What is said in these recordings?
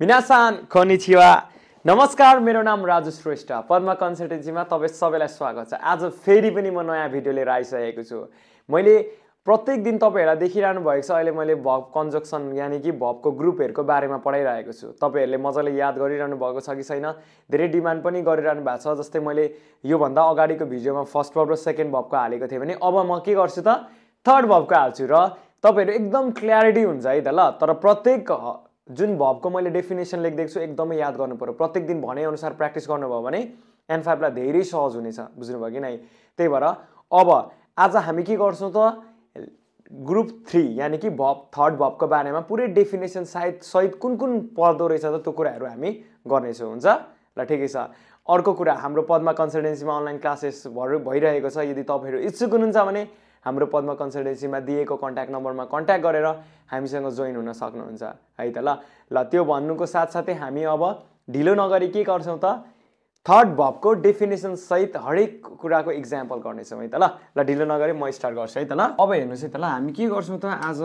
मिनासान खोनिचिवा नमस्कार मेरो नाम राजु श्रेष्ठ पद्मा कन्सल्टेन्सीमा तपाईँ सबैलाई स्वागत छ आज फेरि पनि म नयाँ भिडियो लिएर आइसकेको छु मैले प्रत्येक दिन तपाईँहरूलाई देखिरहनु भएको छ अहिले मैले भब कन्जक्सन यानि कि भबको ग्रुपहरूको बारेमा पढाइरहेको छु तपाईँहरूले मजाले याद गरिरहनु भएको छ कि छैन धेरै डिमान्ड पनि गरिरहनु भएको छ जस्तै मैले योभन्दा अगाडिको भिडियोमा फर्स्ट भब र सेकेन्ड भबको हालेको थिएँ भने अब म के गर्छु त थर्ड भबको हाल्छु र तपाईँहरू एकदम क्ल्यारिटी हुन्छ है त ल तर प्रत्येक जुन भबको मैले डेफिनेसन लेखिदिएको छु एकदमै याद गर्नु पऱ्यो प्रत्येक दिन भनेअनुसार प्र्याक्टिस गर्नुभयो भने एन फाइभलाई धेरै सहज हुनेछ। बुझ्नुभयो कि नै? त्यही भएर अब आज हामी के गर्छौँ त? ग्रुप थ्री यानि कि भब थर्ड भबको बारेमा पुरै डेफिनेसन सायद सहित कुन कुन पर्दो रहेछ त त्यो कुराहरू हामी गर्नेछौँ। हुन्छ? ल ठिकै छ। अर्को कुरा हाम्रो पद्मा कन्सल्टेन्सीमा अनलाइन क्लासेस भइरहेको छ। यदि तपाईँहरू इच्छुक हुनुहुन्छ भने हाम्रो पद्मा कन्सल्टेन्सीमा दिएको कन्ट्याक्ट नम्बरमा कन्ट्याक्ट गरेर हामीसँग जोइन हुन सक्नुहुन्छ। है त ल ल त्यो भन्नुको साथसाथै हामी अब ढिलो नगरी के गर्छौँ त? थर्ड भबको डेफिनेसन सहित हरेक कुराको इक्जाम्पल गर्नेछौँ है त ल? ल ढिलो नगरी म स्टार्ट गर्छु है त ल? अब हेर्नुहोस् है त ल हामी के गर्छौँ त? आज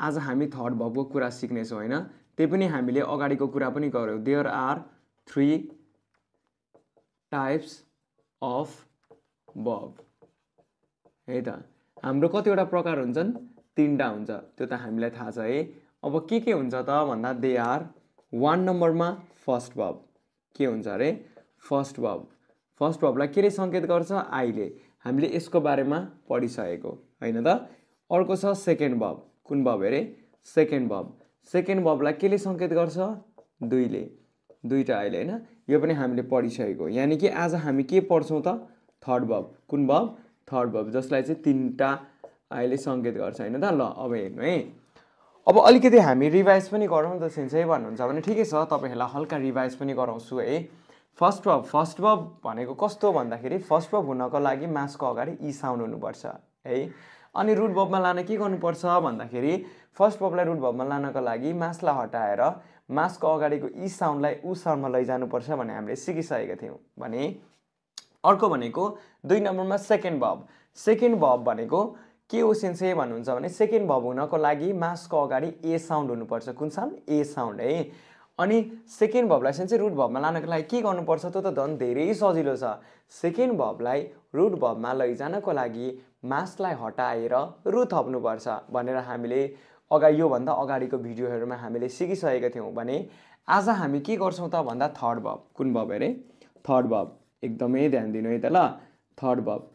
आज हामी थर्ड भबको कुरा सिक्नेछौँ होइन? त्यही पनि हामीले अगाडिको कुरा पनि गऱ्यौँ। There are three types of verb है त? हाम्रो कतिवटा प्रकार हुन्छन्? तिनवटा हुन्छ। त्यो त हामीलाई थाहा छ है। अब के के हुन्छ त भन्दा दे आर वान नम्बरमा फर्स्ट बब के हुन्छ अरे? फर्स्ट बब फर्स्ट बबलाई के रे सङ्केत गर्छ? आईले। हामीले यसको बारेमा पढिसकेको। होइन त? अर्को छ सेकेन्ड बब कुन बब अरे? सेकेन्ड बब सेकेन्ड बबलाई केले सङ्केत गर्छ? दुईले। दुईवटा अहिले होइन? यो पनि हामीले पढिसकेको। यानि कि आज हामी के पढ्छौँ त? थर्ड बब कुन बब थर्ड बब जसलाई चाहिँ तिनवटा अहिले सङ्केत गर्छ होइन त? ल अब हेर्नु है। अब अलिकति हामी रिभाइज पनि गरौँ त सिन्सै भन्नुहुन्छ भने ठिकै छ तपाईँहरूलाई हल्का रिभाइज पनि गराउँछु है। फर्स्ट बब फर्स्ट बब भनेको कस्तो भन्दाखेरि फर्स्ट बब हुनको लागि मासको अगाडि ई साउन्ड हुनुपर्छ है। अनि रुट बबमा लान के गर्नुपर्छ भन्दाखेरि फर्स्ट बबलाई रुट बबमा लानको लागि मासलाई हटाएर मासको अगाडिको ई साउन्डलाई ऊ साउन्डमा लैजानुपर्छ भने हामीले सिकिसकेका थियौँ। भने अर्को भनेको दुई नम्बरमा सेकेन्ड बब सेकेन्ड बब भनेको के हो सेन्से भन्नुहुन्छ भने सेकेन्ड भब हुनको लागि मासको अगाडि ए साउन्ड हुनुपर्छ। कुन साउन्ड ए साउन्ड है। अनि सेकेन्ड भबलाई चाहिँ रुट भबमा लानको लागि के गर्नुपर्छ? त्यो त झन् धेरै सजिलो छ। सेकेन्ड भबलाई रुट भबमा लैजानको लागि मासलाई हटाएर रु थप्नुपर्छ भनेर हामीले अगा योभन्दा अगाडिको भिडियोहरूमा हामीले सिकिसकेका थियौँ भने आज हामी के गर्छौँ त भन्दा थर्ड भब कुन भब अरे? थर्ड भब एकदमै ध्यान दिनु है त ल थर्ड बब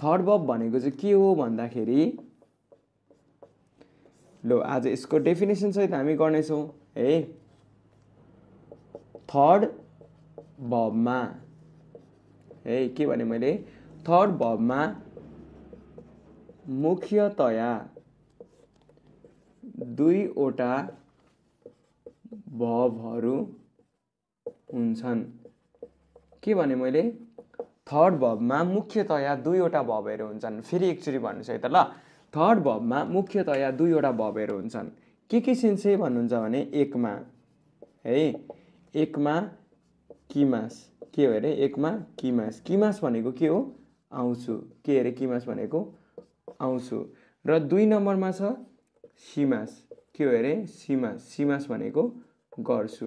थर्ड बब भनेको चाहिँ के हो भन्दाखेरि लो आज यसको डेफिनेसन सहित हामी गर्नेछौँ है? थर्ड बबमा है? के भने मैले? थर्ड बबमा मुख्यतया दुईवटा बबहरू हुन्छन्। के भने मैले? थर्ड भबमा मुख्यतया दुईवटा भबहरू हुन्छन्। फेरि एकचोटि भन्नुहोस् है त ल। थर्ड भबमा मुख्यतया दुईवटा भबहरू हुन्छन्। के के सिन्से भन्नुहुन्छ भने एकमा? है? एकमा किमास। के हो अरे? एकमा किमास। किमास भनेको के हो? आउँछु। के अरे? किमास भनेको आउँछु। र दुई नम्बरमा छ सिमास। के हो अरे? सिमास। सिमास भनेको गर्छु।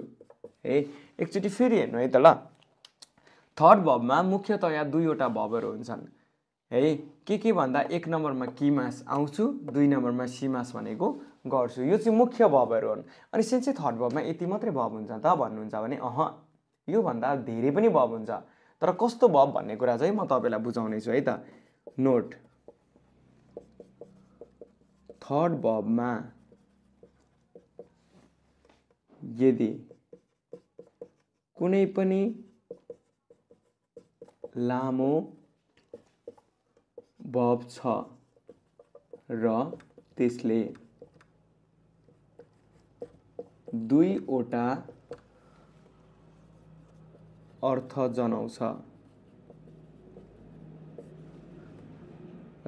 है? एकचोटि फेरि हेर्नु है त ल। थर्ड भबमा मुख्यतया दुईवटा भबहरू हुन्छन्। है के के भन्दा एक नम्बरमा किमास आउँछु दुई नम्बरमा सिमास भनेको गर्छु। यो चाहिँ मुख्य भबहरू हुन्। अनि सेन थर्ड भबमा यति मात्रै भब हुन्छ त भन्नुहुन्छ भने अह योभन्दा धेरै पनि भब हुन्छ। तर कस्तो भब भन्ने कुरा चाहिँ म तपाईँलाई बुझाउने छु है त। नोट थर्ड भबमा यदि कुनै पनि लामो बब छ र त्यसले दुईवटा अर्थ जनाउँछ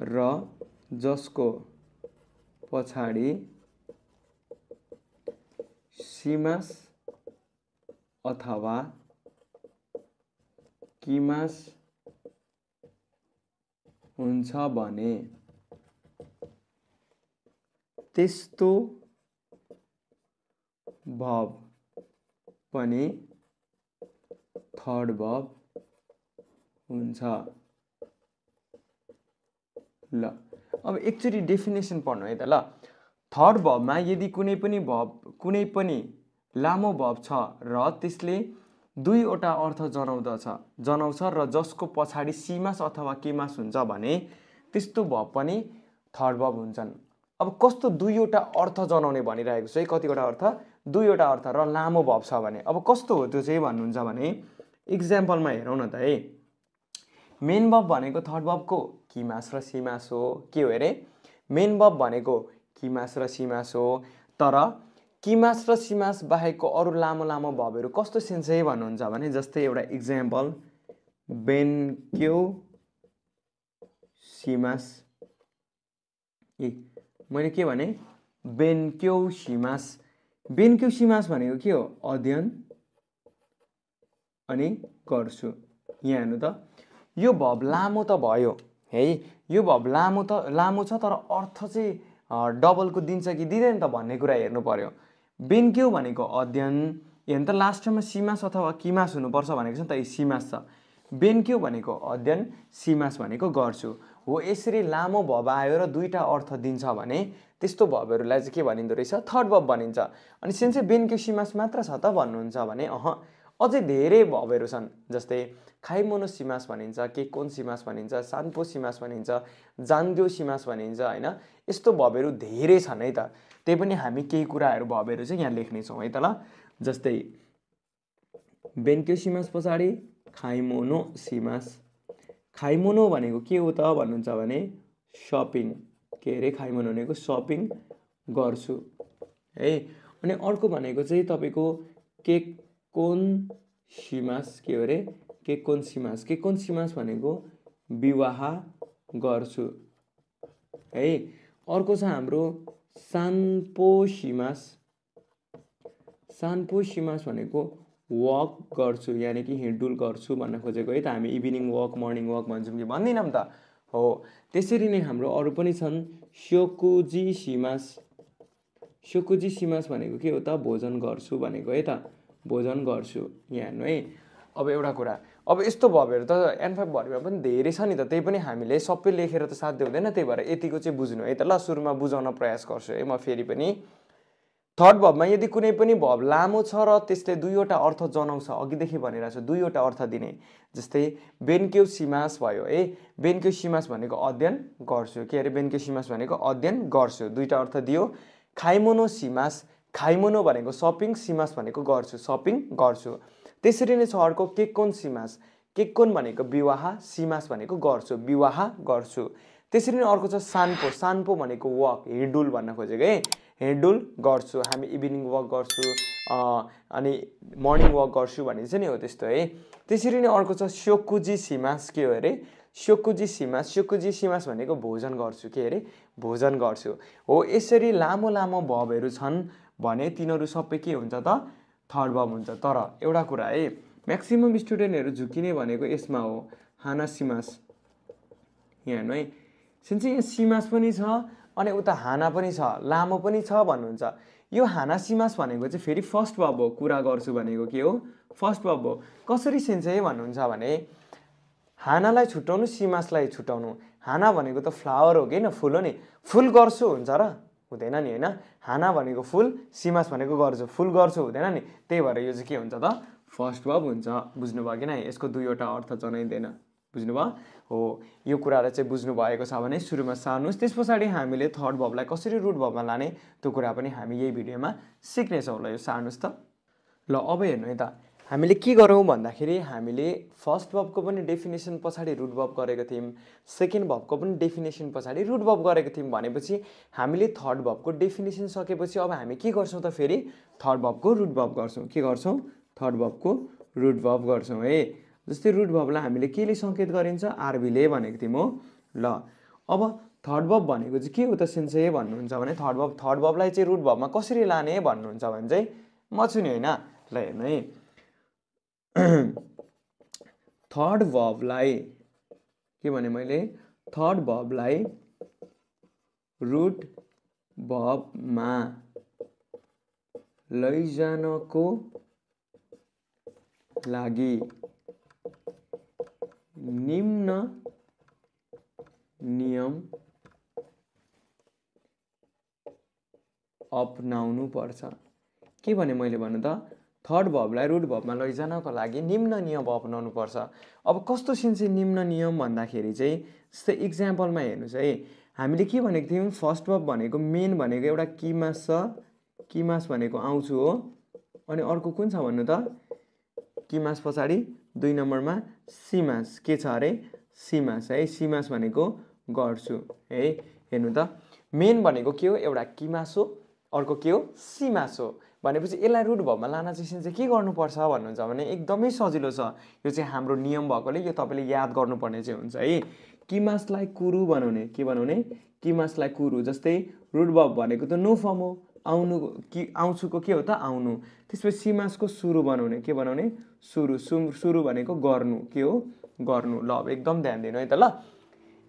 र जसको पछाडि सिमास अथवा किमास हुन्छ भने। त्यस्तो भव पनि थर्ड भब हुन्छ। ल अब एकचोटि डेफिनेसन पढ्नु है त ल। थर्ड भबमा यदि कुनै पनि भब कुनै पनि लामो भब छ र त्यसले दुईवटा अर्थ जनाउँदछ। जनाउँछ र जसको पछाडि सिमास अथवा केमास हुन्छ भने त्यस्तो भब पनि थर्ड भब हुन्छन्। अब कस्तो दुईवटा अर्थ जनाउने भनिरहेको छु है? कतिवटा अर्थ? दुईवटा अर्थ र लामो भब छ भने। अब कस्तो हो त्यो चाहिँ भन्नुहुन्छ भने इक्जाम्पलमा हेरौँ न त है। मेन बब भनेको थर्ड बबको किमास र सिमास हो। के हो अरे? मेन बब भनेको किमास र सिमास हो। तर किमास र सिमास बाहेकको अरू लामो लामो भबहरू कस्तो सेन्स भन्नुहुन्छ भने जस्तै एउटा इक्जाम्पल बेनक्यौ सिमास। ए मैले के भने बेनक्यौ सिमास। बेनक्यौ सिमास भनेको के हो? अध्ययन अनि गर्छु। यहाँ हेर्नु त। यो भब लामो त भयो है? यो भब लामो त लामो छ तर अर्थ चाहिँ डबलको दिन्छ कि दिँदैन त भन्ने कुरा हेर्नु पर्यो। बेन्क्यौ भनेको अध्ययन हेर्नु त लास्टमा सिमास अथवा किमास हुनुपर्छ भनेको छ नि त सिमास छ। बेन्क्यौ भनेको अध्ययन सिमास भनेको गर्छु। हो यसरी लामो भब आयो र दुईवटा अर्थ दिन्छ भने त्यस्तो भबहरूलाई चाहिँ के भनिँदो रहेछ? थर्ड भब भनिन्छ। अनि सेन्सै बेन्क्यौ सिमास मात्र छ त भन्नुहुन्छ भने अह अझै धेरै भबहरू छन् जस्तै खाइमोनो सिमास भनिन्छ के कोन सिमास भनिन्छ सान्पो सिमास भनिन्छ जान्ग्यो सिमास भनिन्छ होइन? यस्तो भबहरू धेरै छन् है त। त्यही पनि हामी केही कुराहरू भबहरू चाहिँ यहाँ लेख्नेछौँ है त ल। जस्तै बेन्क्यो सिमास पछाडि खाइमोनो सिमास। खाइमोनो भनेको के हो त भन्नुहुन्छ भने सपिङ। के अरे खाइमोनो भनेको सपिङ गर्छु। है? अनि अर्को भनेको चाहिँ तपाईँको केक कोन सिमास के अरे के कोन सिमास के कोन सिमास भनेको विवाह गर्छु है अर्को छ हाम्रो सान्पो सिमास सान्पो सिमास भनेको वक गर्छु यानि कि हिँडुल गर्छु भन्न खोजेको है त हामी इभिनिङ वक मर्निङ वक भन्छौँ कि भन्दैनौँ त हो त्यसरी नै हाम्रो अरू पनि छन् स्योकुजी सिमास स्योकुजी सिमास भनेको के हो त भोजन गर्छु भनेको है त भोजन गर्छु यहाँ है। अब एउटा कुरा अब यस्तो भबहरू त एनफाइभ भरिमा पनि धेरै छ नि त त्यही पनि हामीले सबै लेखेर त साध्य हुँदैन त्यही भएर यतिको चाहिँ बुझ्नु है। त ल सुरुमा बुझाउन प्रयास गर्छु है म फेरि पनि। थर्ड भबमा यदि कुनै पनि भब लामो छ र त्यसले दुईवटा अर्थ जनाउँछ अघिदेखि भनिरहेको छु दुईवटा अर्थ दिने जस्तै बेन्क्यौ सिमास भयो है। बेन्क्यौ सिमास भनेको अध्ययन गर्छु। के अरे? बेन्क्यौ सिमास भनेको अध्ययन गर्छु। दुईवटा अर्थ दियो। खाइमोनो सिमास खाइमोनो भनेको सपिङ सिमास भनेको गर्छु सपिङ गर्छु। त्यसरी नै छ अर्को केकोन सिमास। केकोन भनेको विवाह सिमास भनेको गर्छु विवाह गर्छु। त्यसरी नै अर्को छ सान्पो सान्पो भनेको वक हिडुल भन्न खोजेको है? हिडुल गर्छु हामी इभिनिङ वक गर्छु अनि मर्निङ वक गर्छु भने चाहिँ नि हो त्यस्तो है? त्यसरी नै अर्को छ स्योकुजी सिमास के हो अरे? स्योकुजी सिमास स्योकुजी सिमास भनेको भोजन गर्छु के अरे? भोजन गर्छु। हो यसरी लामो लामो भबहरू छन् भने तिनीहरू सबै के हुन्छ त? थर्ड भब हुन्छ। तर एउटा कुरा है म्याक्सिमम् स्टुडेन्टहरू झुकिने भनेको यसमा हो हाना सिमास। यहाँ हेर्नु है सिन्चे यहाँ सिमास पनि छ अनि उता हाना पनि छ लामो पनि छ भन्नुहुन्छ। यो हाना सिमास भनेको चाहिँ फेरि फर्स्ट भब हो कुरा गर्छु भनेको के हो? फर्स्ट भब हो। कसरी सिन्छ है भन्नुहुन्छ भने हानालाई छुट्याउनु सिमासलाई छुट्याउनु। हाना भनेको त फ्लावर हो कि होइन? फुल हो नि। फुल गर्छु हुन्छ र। हुँदैन नि होइन? हाना भनेको फुल सिमास भनेको गर्छु। फुल गर्छु हुँदैन नि? त्यही भएर यो चाहिँ के हुन्छ त? फर्स्ट भब हुन्छ। बुझ्नुभयो कि नै? यसको दुईवटा अर्थ जनाइँदैन। बुझ्नुभयो? हो। यो कुरालाई चाहिँ बुझ्नु भएको छ भने सुरुमा सार्नुहोस्। त्यस पछाडि हामीले थर्ड भबलाई कसरी रुट भबमा लाने त्यो कुरा पनि हामी यही भिडियोमा सिक्नेछौँ ल यो सार्नुहोस् त। ल अब हेर्नु है त। हामीले के गरौँ भन्दाखेरि हामीले फर्स्ट भबको पनि डेफिनेसन पछाडि रुट भब गरेको थियौँ सेकेन्ड भबको पनि डेफिनेसन पछाडि रुट भब गरेको थियौँ भनेपछि हामीले थर्ड भबको डेफिनेसन सकेपछि अब हामी के गर्छौँ त फेरि? थर्ड भबको रुट भब गर्छौँ। के गर्छौँ? थर्ड भबको रुट भब गर्छौँ है? जस्तै रुट भबलाई हामीले केले सङ्केत गरिन्छ? आरबीले भनेको थियौँ हो? ल अब थर्ड भब भनेको चाहिँ के हो त सेन्सै भन्नुहुन्छ भने थर्ड भब थर्ड भबलाई चाहिँ रुट भबमा कसरी लाने भन्नुहुन्छ भने चाहिँ म छु नि होइन ल हेर्नु है। थर्ड भबलाई के भने मैले? थर्ड भबलाई रुट भबमा लैजानको लागि निम्न नियम अपनाउनु पर्छ के भने मैले भन्नु त? थर्ड भबलाई रुट भबमा लैजानको लागि निम्न नियम अपनाउनु पर्छ अब कस्तो सिन चाहिँ निम्न नियम भन्दाखेरि चाहिँ जस्तै इक्जाम्पलमा हेर्नुहोस् है। हामीले के भनेको थियौँ? फर्स्ट भब भनेको मेन भनेको एउटा किमास छ। किमास भनेको आउँछु हो। अनि अर्को कुन छ भन्नु त? किमास पछाडि दुई नम्बरमा सिमास के छ अरे? सिमास है। सिमास भनेको गर्छु है। हेर्नु त। मेन भनेको के हो? एउटा किमास हो। अर्को के हो? सिमास हो। भनेपछि यसलाई रुट भवमा लान चाहिँ के गर्नुपर्छ भन्नुहुन्छ भने एकदमै सजिलो छ। यो चाहिँ हाम्रो नियम भएकोले यो तपाईँले याद गर्नुपर्ने चाहिँ हुन्छ है। किमासलाई कुरु बनाउने के बनाउने? किमासलाई कुरु जस्तै रुट भव भनेको त नो फर्म हो आउनु कि आउँछुको के हो त? आउनु। त्यसपछि सिमासको सुरु बनाउने के बनाउने? सुरु सु सुरु भनेको गर्नु के हो? गर्नु। ल अब एकदम ध्यान दिनु है त ल।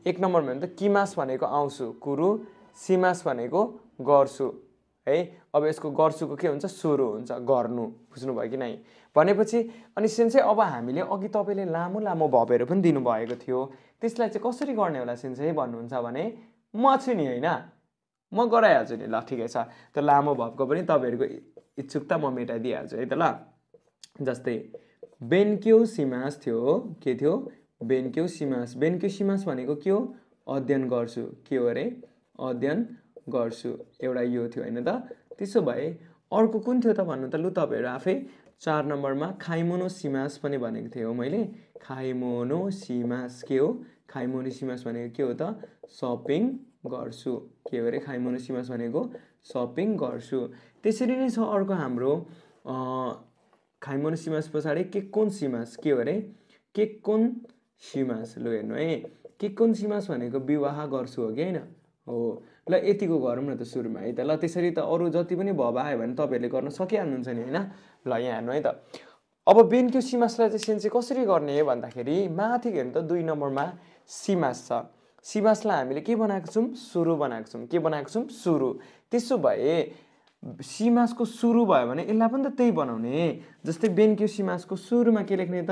एक नम्बरमा त किमास भनेको आउँछु कुरु। सिमास भनेको गर्छु। है? अब यसको गर्छुको के हुन्छ? सुरु हुन्छ गर्नु। बुझ्नुभयो कि नै भनेपछि अनि सेन्सै अब हामीले अघि तपाईँले लामो लामो भबहरू पनि दिनुभएको थियो। त्यसलाई चाहिँ कसरी गर्ने होला सेन्सै भन्नुहुन्छ भने म छु नि होइन। म गराइहाल्छु नि। ल ठिकै छ। त्यो लामो भबको पनि तपाईँहरूको इच्छुकता म मेटाइदिइहाल्छु है त ल। जस्तै बेन्क्यौ सिमास थियो। के थियो? बेन्क्यौ सिमास। बेन्क्यौ सिमास भनेको के हो? अध्ययन गर्छु। के हो अरे? अध्ययन गर्छु। एउटा यो थियो होइन त? त्यसो भए अर्को कुन थियो त भन्नु त? लु तपाईँहरू आफै चार नम्बरमा खाइमोनो सिमास पनि भनेको थिएँ हो मैले। खाइमोनो सिमास के हो? खाइमोनो सिमास भनेको के हो त? सपिङ गर्छु। के अरे? खाइमोनो सिमास भनेको सपिङ गर्छु। त्यसरी नै छ अर्को हाम्रो खाइमोनो सिमास पछाडि के कुन सिमास? के हो अरे? के कुन सिमास? लु हेर्नु है। के कुन सिमास भनेको विवाह गर्छु हो कि होइन? हो। ल यतिको गरौँ न त सुरुमा है त? ल त्यसरी त अरू जति पनि भव आयो भने तपाईँहरूले गर्न सकिहाल्नुहुन्छ नि होइन? ल यहाँ हेर्नु है त। अब बेन्क्यु सिमासलाई चाहिँ सेन्से कसरी गर्ने भन्दाखेरि माथि हेर्नु त दुई नम्बरमा सिमास छ। सिमासलाई हामीले के बनाएको छौँ? सुरु बनाएको छौँ। के बनाएको छौँ? सुरु। त्यसो भए सिमासको सुरु भयो भने यसलाई पनि त त्यही बनाउने। जस्तै बेन्क्यु सिमासको सुरुमा के लेख्ने त?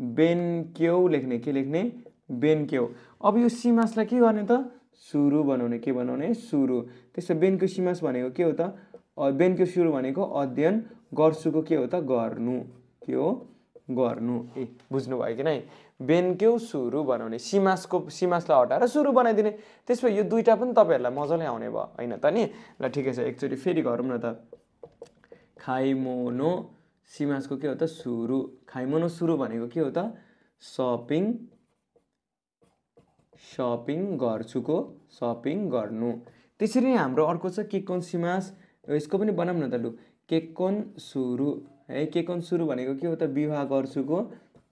बेन्क्यौ लेख्ने। के लेख्ने? बेन्क्यौ। अब यो सिमासलाई के गर्ने त? सुरु बनाउने के बनाउने सुरु। त्यसो बेनको सिमास भनेको के हो त? बेनको सुरु भनेको अध्ययन गर्छुको के हो त? गर्नु। के हो? गर्नु। ए बुझ्नुभयो कि नै? बेनक्यौ सुरु बनाउने सिमासको सिमासलाई हटाएर सुरु बनाइदिने। त्यसमा यो दुइटा पनि तपाईँहरूलाई मजाले आउने भयो होइन त नि? ल ठिकै छ एकचोटि फेरि गरौँ न त। खाइमोनो सिमासको के हो त? सुरु। खाइमोनो सुरु भनेको के हो त? सपिङ सपिङ गर्छुको सपिङ गर्नु। त्यसरी नै हाम्रो अर्को छ केकोन सिमास। यसको पनि बनाऊँ न त लु। केकोन सुरु। है केकोन सुरु भनेको के हो त? विवाह गर्छुको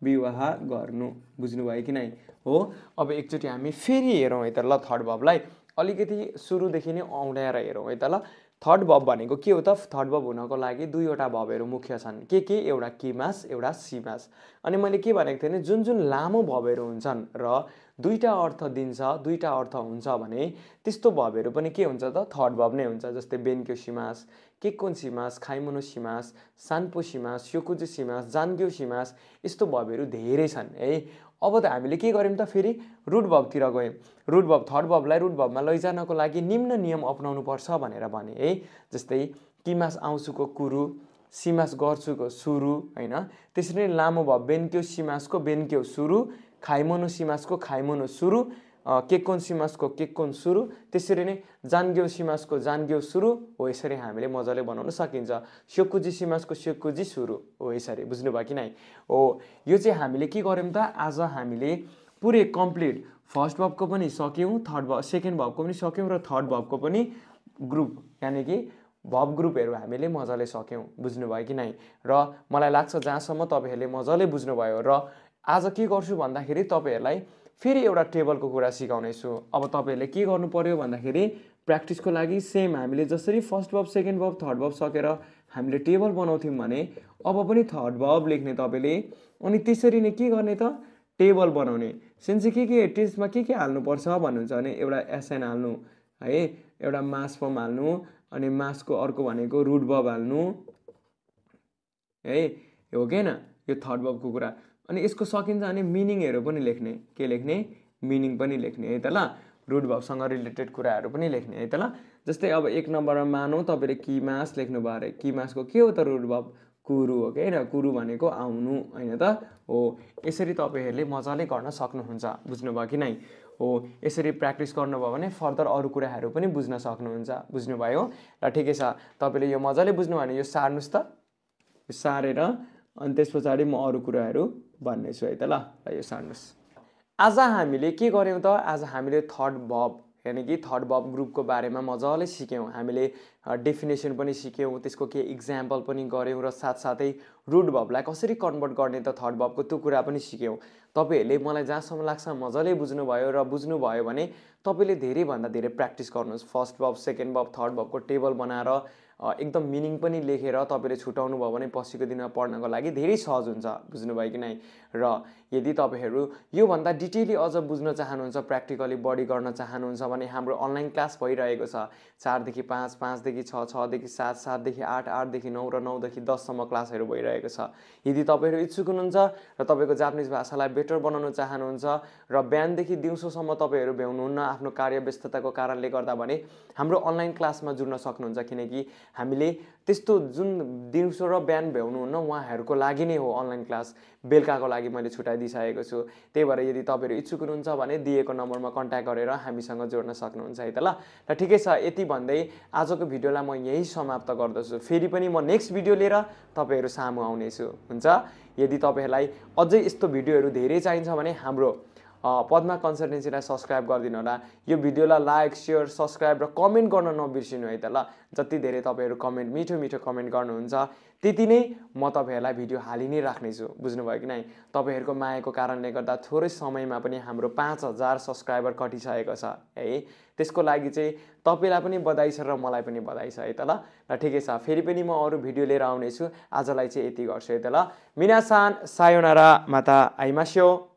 विवाह गर्नु। बुझ्नुभयो कि नै? हो अब एकचोटि हामी फेरि हेरौँ है त ल थर्ड भबलाई अलिकति सुरुदेखि नै औँल्याएर हेरौँ है त ल। थर्ड भब भनेको के हो त? थर्ड भब हुनको लागि दुईवटा भबहरू मुख्य छन्। के के? एउटा किमास एउटा सिमास अनि मैले के भनेको थिएँ भने जुन जुन लामो भबहरू हुन्छन् र दुईवटा अर्थ दिन्छ दुईवटा अर्थ हुन्छ भने त्यस्तो भबहरू पनि के हुन्छ त? थर्ड भब नै हुन्छ जस्तै बेन्क्यो सिमास केकोन सिमास खाइमोनो सिमास सान्पो सिमास स्योकुजु सिमास जान्ग्यो सिमास यस्तो भबहरू धेरै छन् है। अब त हामीले के गर्यौँ त फेरि रुट भबतिर गयौँ। रुट भब थर्ड भबलाई रुट भबमा लैजानको लागि निम्न नियम अप्नाउनु पर्छ भनेर भने है जस्तै किमास आउँछुको कुरु सिमास गर्छुको सुरु होइन त्यसरी नै लामो भब बेन्क्यो सिमासको बेन्क्यो सुरु खाइमोनो सिमासको खाइमोनो सुरु केकोन सिमासको केकोन सुरु त्यसरी नै जान्ग्यो सिमासको जान्ग्यो सुरु हो यसरी हामीले मजाले बनाउन सकिन्छ। स्योकुजी सिमासको स्योकुजी सुरु हो यसरी बुझ्नुभयो कि नै हो यो चाहिँ हामीले के गर्यौँ त? आज हामीले पुरै कम्प्लिट फर्स्ट भबको पनि सक्यौँ थर्ड भब सेकेन्ड भबको पनि सक्यौँ र थर्ड भबको पनि ग्रुप यानि कि भब ग्रुपहरू हामीले मजाले सक्यौँ बुझ्नुभयो कि नै र मलाई लाग्छ जहाँसम्म तपाईँहरूले मजाले बुझ्नुभयो र आज के गर्छु भन्दाखेरि तपाईँहरूलाई फेरि एउटा टेबलको कुरा सिकाउनेछु अब तपाईँहरूले के गर्नु पऱ्यो भन्दाखेरि प्र्याक्टिसको लागि सेम हामीले जसरी first verb second verb third verb सकेर हामीले टेबल बनाउँथ्यौँ भने अब पनि थर्ड भब लेख्ने तपाईँले। अनि त्यसरी नै के गर्ने त? टेबल बनाउने। सेन चाहिँ के के टेस्टमा के के हाल्नुपर्छ भन्नुहुन्छ भने एउटा एसएन हाल्नु है एउटा मास फर्म हाल्नु अनि मासको अर्को भनेको रुट बब हाल्नु है हो कि यो थर्ड बबको कुरा। अनि यसको सकिन्छ भने मिनिङहरू पनि लेख्ने। के लेख्ने? मिनिङ पनि लेख्ने है त ल रुट भबसँग रिलेटेड कुराहरू पनि लेख्ने है त ल जस्तै अब एक नम्बरमा मानौँ तपाईँले किमास लेख्नुभयो अरे। किमासको के हो त रुट भब कुरु हो कि होइन? कुरु भनेको आउनु होइन त? हो। यसरी तपाईँहरूले मजाले गर्न सक्नुहुन्छ बुझ्नुभयो कि नै? हो। यसरी प्र्याक्टिस गर्नुभयो भने फर्दर अरू कुराहरू पनि बुझ्न सक्नुहुन्छ बुझ्नुभयो? र ठिकै छ। तपाईँले यो मजाले बुझ्नु भने यो सार्नुहोस् त। सारेर अनि त्यस पछाडि म अरू कुराहरू भन्नेछु है त ल यो सार्नुहोस् आज हामीले के गर्यौँ त? आज हामीले थर्ड भब यानि कि थर्ड बब ग्रुपको बारेमा मजाले सिक्यौँ। हामीले डेफिनेसन पनि सिक्यौँ त्यसको केही इक्जाम्पल पनि गऱ्यौँ र साथसाथै रुट बबलाई कसरी कन्भर्ट गर्ने त थर्ड बबको त्यो कुरा पनि सिक्यौँ। तपाईँहरूले मलाई जहाँसम्म लाग्छ मजाले बुझ्नुभयो र बुझ्नुभयो भने तपाईँले धेरैभन्दा धेरै प्र्याक्टिस गर्नुहोस्। फर्स्ट बब सेकेन्ड बब थर्ड बबको टेबल बनाएर एकदम मिनिङ पनि लेखेर तपाईँले छुट्याउनु भयो भने पछिको दिनमा पढ्नको लागि धेरै सहज हुन्छ बुझ्नुभयो कि नै? र यदि तपाईँहरू योभन्दा डिटेली अझ बुझ्न चाहनुहुन्छ प्र्याक्टिकली बढी गर्न चाहनुहुन्छ भने हाम्रो अनलाइन क्लास भइरहेको छ। चारदेखि पाँच पाँचदेखि छ छदेखि सात सातदेखि आठ आठदेखि नौ र नौदेखि दससम्म क्लासहरू भइरहेको छ। यदि तपाईँहरू इच्छुक हुनुहुन्छ र तपाईँको जापानिज भाषालाई बेटर बनाउन चाहनुहुन्छ र बिहानदेखि दिउँसोसम्म तपाईँहरू भ्याउनुहुन्न आफ्नो कार्य व्यस्तताको कारणले गर्दा भने हाम्रो अनलाइन क्लासमा जुड्न सक्नुहुन्छ किनकि हामीले त्यस्तो जुन दिउँसो र बिहान भ्याउनुहुन्न उहाँहरूको लागि नै हो अनलाइन क्लास। बेलुकाको लागि मैले छुट्याइदिइसकेको छु। त्यही भएर यदि तपाईँहरू इच्छुक हुनुहुन्छ भने दिएको नम्बरमा कन्ट्याक्ट गरेर हामीसँग जोड्न सक्नुहुन्छ है त ल। र ठिकै छ यति भन्दै आजको भिडियोलाई म यहीँ समाप्त गर्दछु। फेरि पनि म नेक्स्ट भिडियो लिएर तपाईँहरू सामु आउनेछु। हुन्छ? यदि तपाईँहरूलाई अझै यस्तो भिडियोहरू धेरै चाहिन्छ भने हाम्रो पद्मा कन्सल्टेन्सीलाई सब्सक्राइब गरिदिनु होला। यो भिडियोलाई लाइक सेयर सब्सक्राइब र कमेन्ट गर्न नबिर्सिनु है त ल। जति धेरै तपाईँहरू कमेन्ट मिठो मिठो कमेन्ट गर्नुहुन्छ त्यति नै म तपाईँहरूलाई भिडियो हालि नै राख्नेछु। बुझ्नुभयो कि नै? तपाईँहरूको मायाको कारणले गर्दा थोरै समयमा पनि हाम्रो पाँच हजार सब्सक्राइबर कटिसकेको छ है? त्यसको लागि चाहिँ तपाईँलाई पनि बधाई छ र मलाई पनि बधाई छ है त ल? र ठिकै छ। फेरि पनि म अरू भिडियो लिएर आउनेछु। आजलाई चाहिँ यति गर्छु है त ल। मिनासान सायोनारा माता आइमास्यो।